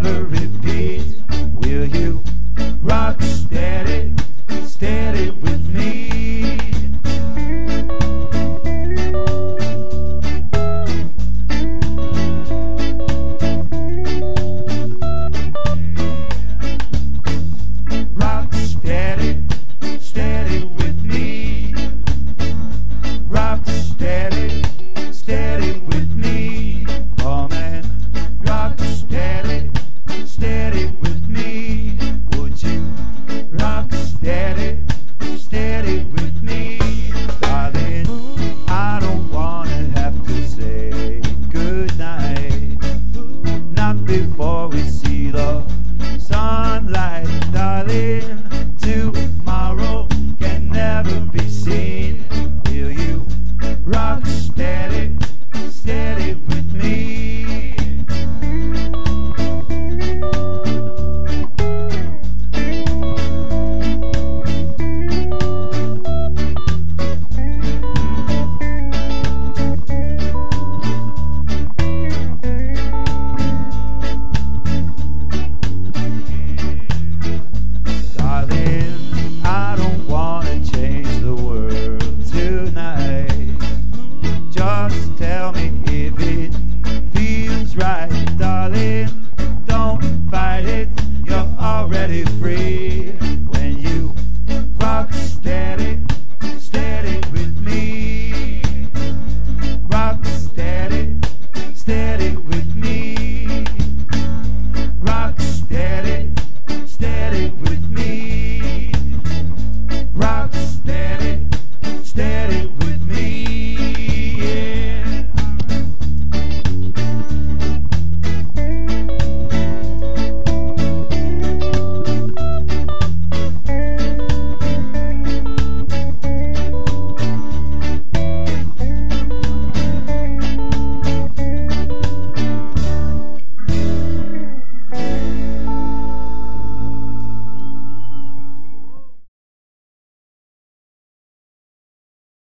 never Tell me if it feels right, darling. Don't fight it, you're already free.